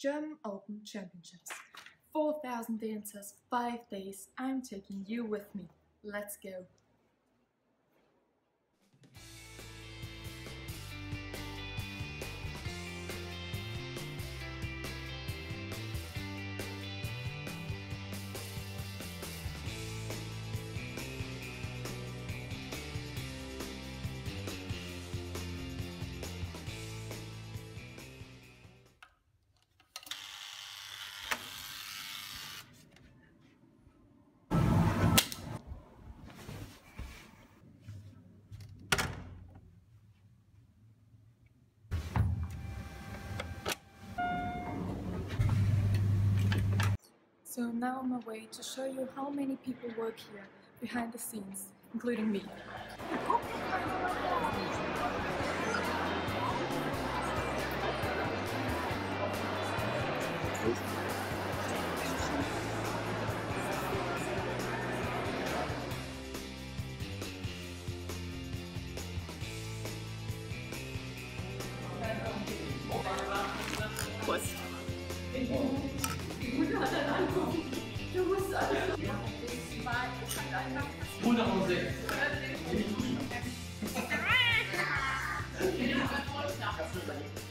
German Open Championships. 4,000 dancers, 5 days. I'm taking you with me. Let's go. So now I'm away to show you how many people work here behind the scenes, including me. What's? 106. Ich